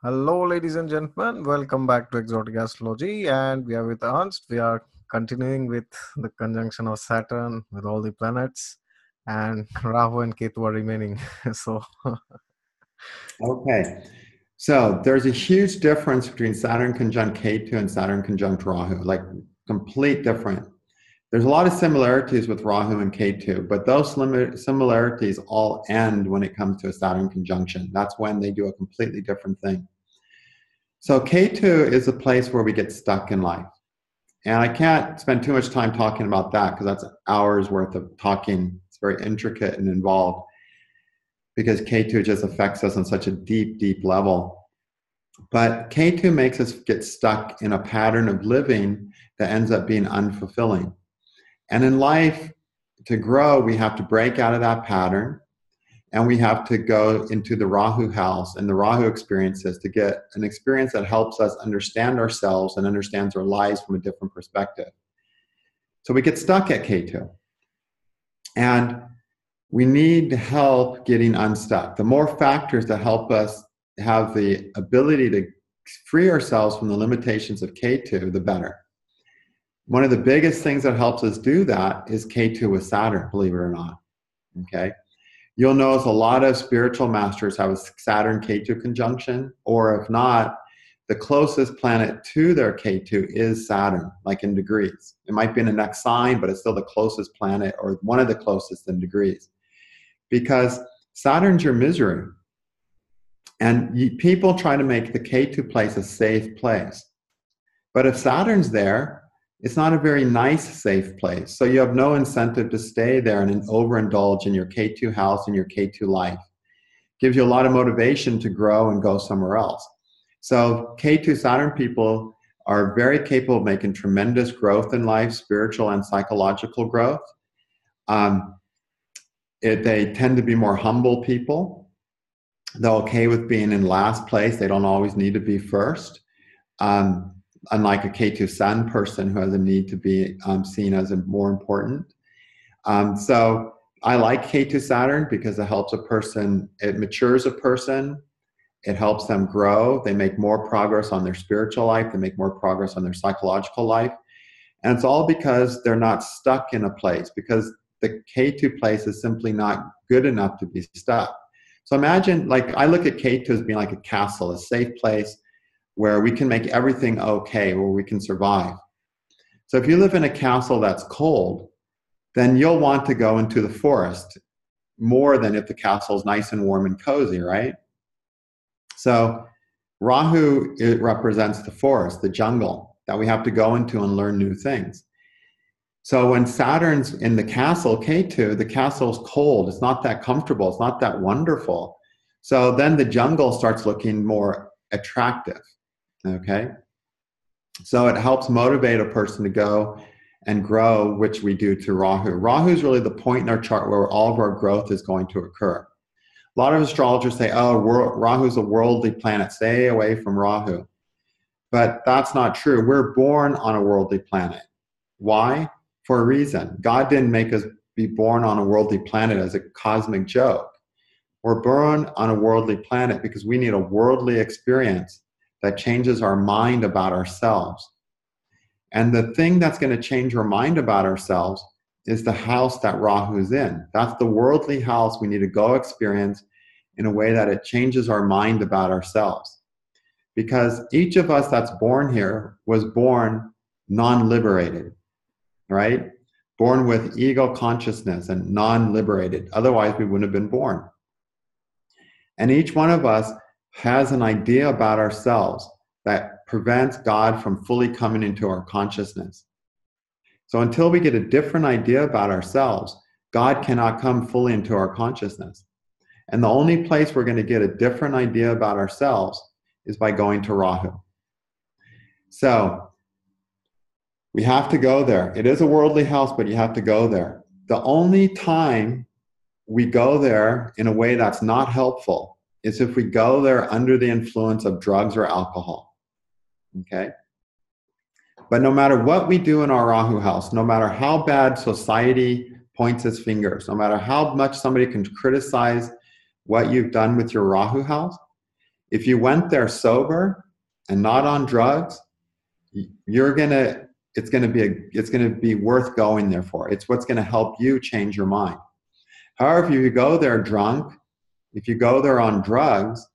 Hello, ladies and gentlemen. Welcome back to Exotic Astrology, and we are with Ernst. We are continuing with the conjunction of Saturn with all the planets, and Rahu and Ketu are remaining. so, Okay. So there's a huge difference between Saturn conjunct Ketu and Saturn conjunct Rahu, like complete different. There's a lot of similarities with Rahu and Ketu, but those similarities all end when it comes to a Saturn conjunction. That's when they do a completely different thing. So Ketu is a place where we get stuck in life. And I can't spend too much time talking about that because that's hours worth of talking. It's very intricate and involved because Ketu just affects us on such a deep, deep level. But Ketu makes us get stuck in a pattern of living that ends up being unfulfilling. And in life, to grow, we have to break out of that pattern and we have to go into the Rahu house and the Rahu experiences to get an experience that helps us understand ourselves and understands our lives from a different perspective. So we get stuck at Ketu. And we need help getting unstuck. The more factors that help us have the ability to free ourselves from the limitations of Ketu, the better. One of the biggest things that helps us do that is Ketu with Saturn, believe it or not. Okay. You'll notice a lot of spiritual masters have a Saturn Ketu conjunction, or if not, the closest planet to their Ketu is Saturn, like in degrees. It might be in the next sign, but it's still the closest planet or one of the closest in degrees. Because Saturn's your misery. And you, people try to make the Ketu place a safe place. But if Saturn's there, it's not a very nice, safe place. So you have no incentive to stay there and overindulge in your Ketu house and your Ketu life. Gives you a lot of motivation to grow and go somewhere else. So Ketu Saturn people are very capable of making tremendous growth in life, spiritual and psychological growth. Um, it, they tend to be more humble people. They're okay with being in last place. They don't always need to be first. Um, unlike a Ketu Sun person who has a need to be um, seen as more important. Um, so I like Ketu Saturn because it helps a person, it matures a person, it helps them grow. They make more progress on their spiritual life, they make more progress on their psychological life. And it's all because they're not stuck in a place, because the Ketu place is simply not good enough to be stuck. So imagine, like, I look at Ketu as being like a castle, a safe place where we can make everything okay, where we can survive. So if you live in a castle that's cold, then you'll want to go into the forest more than if the castle is nice and warm and cozy, right? So Rahu it represents the forest, the jungle that we have to go into and learn new things. So when Saturn's in the castle, Ketu, the castle's cold. It's not that comfortable. It's not that wonderful. So then the jungle starts looking more attractive. Okay? So it helps motivate a person to go and grow, which we do to Rahu. Rahu is really the point in our chart where all of our growth is going to occur. A lot of astrologers say, oh, Rahu is a worldly planet. Stay away from Rahu. But that's not true. We're born on a worldly planet. Why? For a reason. God didn't make us be born on a worldly planet as a cosmic joke. We're born on a worldly planet because we need a worldly experience that changes our mind about ourselves. And the thing that's going to change our mind about ourselves is the house that Rahu's in. That's the worldly house we need to go experience in a way that it changes our mind about ourselves. Because each of us that's born here was born non liberated, right? Born with ego consciousness and non liberated. Otherwise, we wouldn't have been born. And each one of us has an idea about ourselves that prevents God from fully coming into our consciousness. So until we get a different idea about ourselves, God cannot come fully into our consciousness. And the only place we're going to get a different idea about ourselves is by going to Rahu. So we have to go there. It is a worldly house, but you have to go there. The only time we go there in a way that's not helpful is if we go there under the influence of drugs or alcohol. Okay? But no matter what we do in our Rahu house, no matter how bad society points its fingers, no matter how much somebody can criticize what you've done with your Rahu house, If you went there sober and not on drugs, you're gonna it's gonna be a, it's gonna be worth going there for. It's what's gonna help you change your mind. However, if you go there drunk, if you go there on drugs,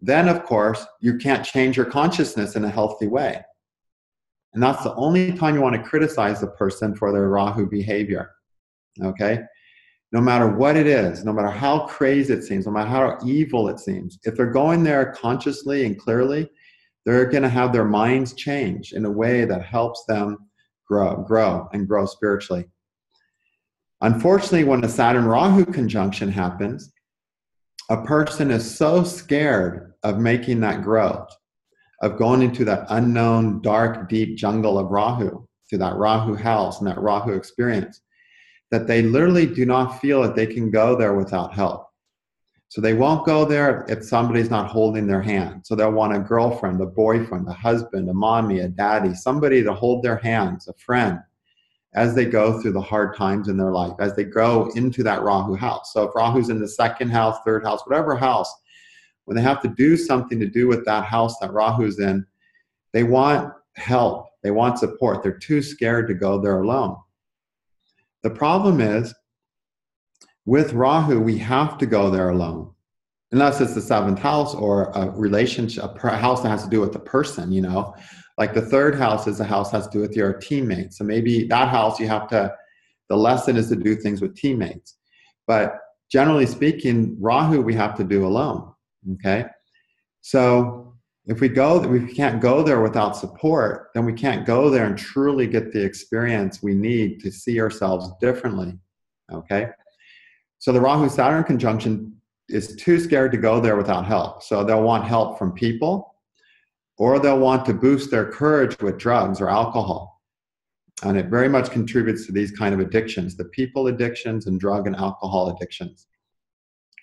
then of course you can't change your consciousness in a healthy way. And that's the only time you want to criticize the person for their Rahu behavior. Okay? No matter what it is, no matter how crazy it seems, no matter how evil it seems, if they're going there consciously and clearly, they're going to have their minds change in a way that helps them grow, grow, and grow spiritually. Unfortunately, when a Saturn Rahu conjunction happens, a person is so scared of making that growth, of going into that unknown, dark, deep jungle of Rahu, to that Rahu house and that Rahu experience, that they literally do not feel that they can go there without help. So they won't go there if somebody's not holding their hand. So they'll want a girlfriend, a boyfriend, a husband, a mommy, a daddy, somebody to hold their hands, a friend, as they go through the hard times in their life, as they go into that Rahu house. So if Rahu's in the second house, third house, whatever house, when they have to do something to do with that house that Rahu's in, they want help, they want support. They're too scared to go there alone. The problem is, with Rahu, we have to go there alone, unless it's the seventh house or a relationship, a house that has to do with the person, you know. Like the third house is a house that has to do with your teammates. So maybe that house you have to, the lesson is to do things with teammates. But generally speaking, Rahu we have to do alone. Okay. So if we go, if we can't go there without support, then we can't go there and truly get the experience we need to see ourselves differently. Okay. So the Rahu Saturn conjunction is too scared to go there without help. So they'll want help from people, or they'll want to boost their courage with drugs or alcohol. And it very much contributes to these kind of addictions the people addictions and drug and alcohol addictions.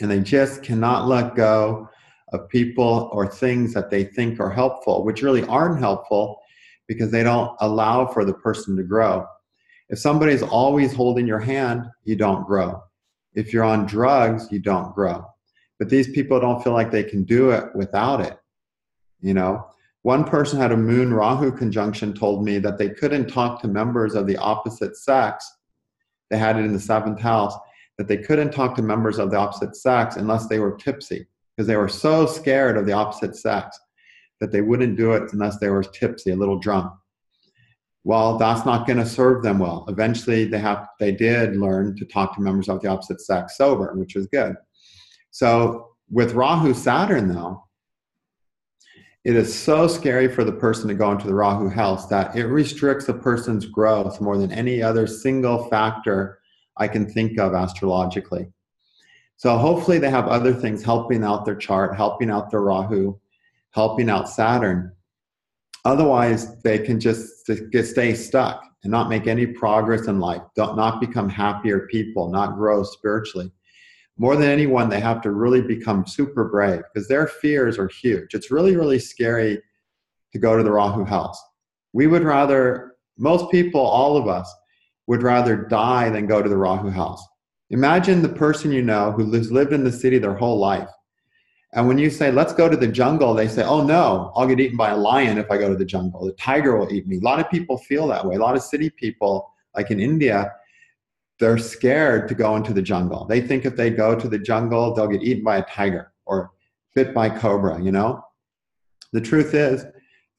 And they just cannot let go of people or things that they think are helpful, which really aren't helpful because they don't allow for the person to grow. If somebody's always holding your hand, you don't grow. If you're on drugs, you don't grow. But these people don't feel like they can do it without it. You know, one person had a moon Rahu conjunction told me that they couldn't talk to members of the opposite sex. They had it in the seventh house that they couldn't talk to members of the opposite sex unless they were tipsy because they were so scared of the opposite sex that they wouldn't do it unless they were tipsy, a little drunk well, that's not going to serve them well. Eventually, they have they did learn to talk to members of the opposite sex sober, which was good. So with Rahu Saturn, though, it is so scary for the person to go into the Rahu house that it restricts a person's growth more than any other single factor I can think of astrologically. So hopefully, they have other things helping out their chart, helping out their Rahu, helping out Saturn Otherwise, they can just stay stuck and not make any progress in life, not become happier people, not grow spiritually. More than anyone, they have to really become super brave because their fears are huge. It's really, really scary to go to the Rahu house. We would rather, most people, all of us, would rather die than go to the Rahu house. Imagine the person you know who has lived in the city their whole life and when you say, let's go to the jungle, they say, oh no, I'll get eaten by a lion if I go to the jungle. The tiger will eat me. A lot of people feel that way. A lot of city people, like in India, they're scared to go into the jungle. They think if they go to the jungle, they'll get eaten by a tiger or bit by cobra, you know? The truth is,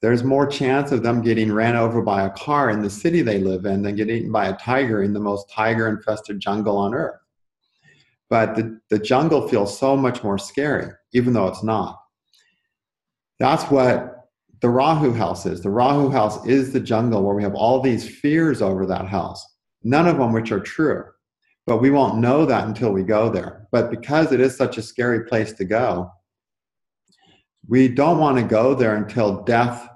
there's more chance of them getting ran over by a car in the city they live in than get eaten by a tiger in the most tiger infested jungle on earth. But the, the jungle feels so much more scary, even though it's not. That's what the Rahu house is. The Rahu house is the jungle where we have all these fears over that house, none of them which are true. But we won't know that until we go there. But because it is such a scary place to go, we don't want to go there until death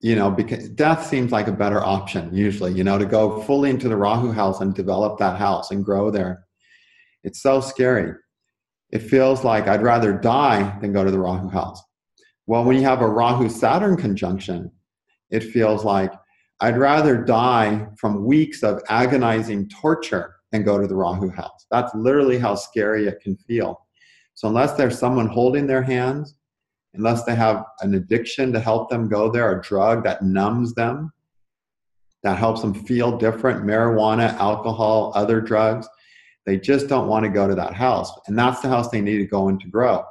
you know because death seems like a better option usually you know to go fully into the rahu house and develop that house and grow there it's so scary. It feels like I'd rather die than go to the Rahu house. Well, when you have a Rahu Saturn conjunction, it feels like I'd rather die from weeks of agonizing torture than go to the Rahu house. That's literally how scary it can feel. So, unless there's someone holding their hands unless they have an addiction to help them go there, a drug that numbs them, that helps them feel different, marijuana, alcohol, other drugs. They just don't want to go to that house. And that's the house they need to go in to grow.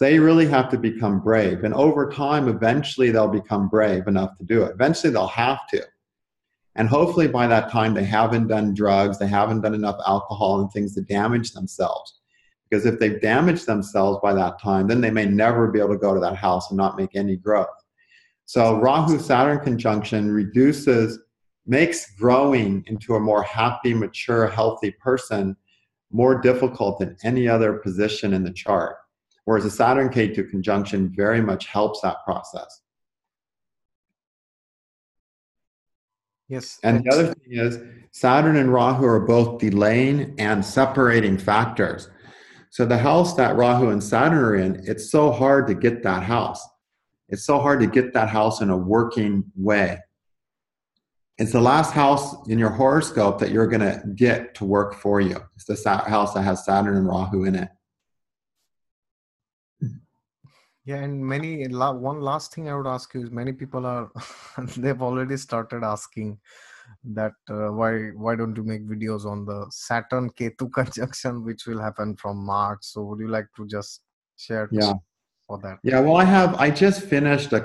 They really have to become brave. And over time, eventually they'll become brave enough to do it. Eventually they'll have to. And hopefully by that time, they haven't done drugs, they haven't done enough alcohol and things to damage themselves. Because if they've damaged themselves by that time, then they may never be able to go to that house and not make any growth. So Rahu Saturn conjunction reduces, makes growing into a more happy, mature, healthy person more difficult than any other position in the chart. Whereas a Saturn Ketu conjunction very much helps that process. Yes. And the other thing is, Saturn and Rahu are both delaying and separating factors. So the house that Rahu and Saturn are in, it's so hard to get that house. It's so hard to get that house in a working way. It's the last house in your horoscope that you're going to get to work for you. It's the house that has Saturn and Rahu in it. Yeah, and many one last thing I would ask you is many people are they've already started asking that uh, why why don't you make videos on the Saturn Ketu conjunction which will happen from March? So would you like to just share yeah. for that? Yeah, well I have I just finished a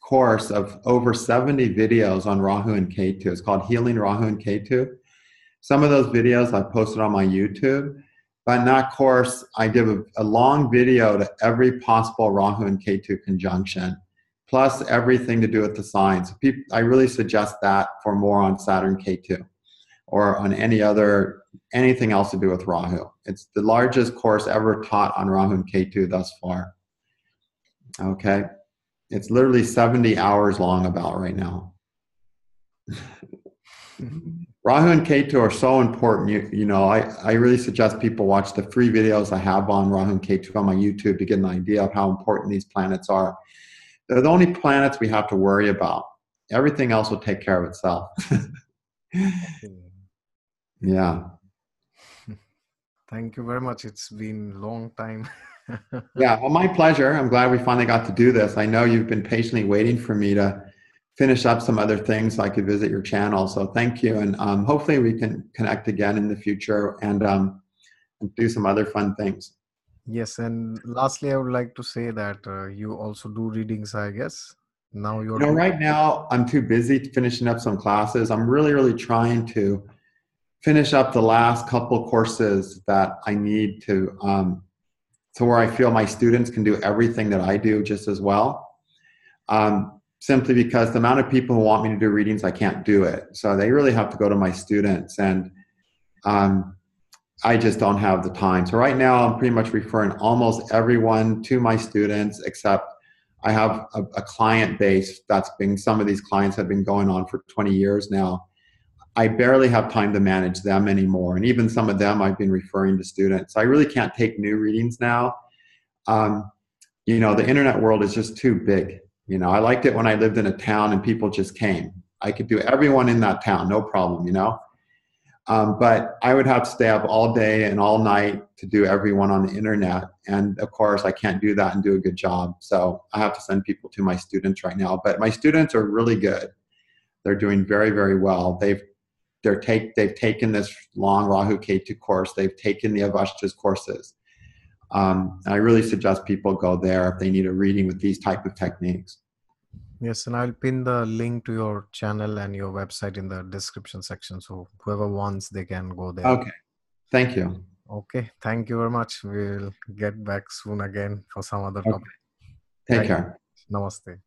course of over 70 videos on Rahu and Ketu. It's called Healing Rahu and Ketu. Some of those videos I posted on my YouTube but in that course, I give a, a, long video to every possible Rahu and Ketu conjunction, plus everything to do with the signs. People, I really suggest that for more on Saturn Ketu or on any other, anything else to do with Rahu. It's the largest course ever taught on Rahu and Ketu thus far. Okay. It's literally 70 hours long about right now. Rahu and Ketu are so important. You, you know, I, I really suggest people watch the free videos I have on Rahu and Ketu on my YouTube to get an idea of how important these planets are. They're the only planets we have to worry about. Everything else will take care of itself. yeah. Thank you very much. It's been a long time. yeah, well, my pleasure. I'm glad we finally got to do this. I know you've been patiently waiting for me to finish up some other things, I could visit your channel. So thank you, and um, hopefully we can connect again in the future and, um, and do some other fun things. Yes, and lastly, I would like to say that uh, you also do readings, I guess. Now you're. You know, right now I'm too busy finishing up some classes. I'm really, really trying to finish up the last couple courses that I need to, um, to where I feel my students can do everything that I do just as well. Um, simply because the amount of people who want me to do readings, I can't do it. So they really have to go to my students, and um, I just don't have the time. So right now, I'm pretty much referring almost everyone to my students, except I have a, a client base that's been, some of these clients have been going on for 20 years now. I barely have time to manage them anymore. And even some of them I've been referring to students. So I really can't take new readings now. Um, you know, the internet world is just too big. You know, I liked it when I lived in a town and people just came. I could do everyone in that town, no problem, you know. Um, but I would have to stay up all day and all night to do everyone on the internet. And of course, I can't do that and do a good job. So I have to send people to my students right now. But my students are really good. They're doing very, very well. They've they're take they've taken this long Rahu Ketu course. They've taken the Avasthas courses. Um, I really suggest people go there if they need a reading with these type of techniques. Yes, and I'll pin the link to your channel and your website in the description section. So whoever wants, they can go there. Okay. Thank you. Okay. Thank you very much. We'll get back soon again for some other okay. topic. Take Thank care. You. Namaste.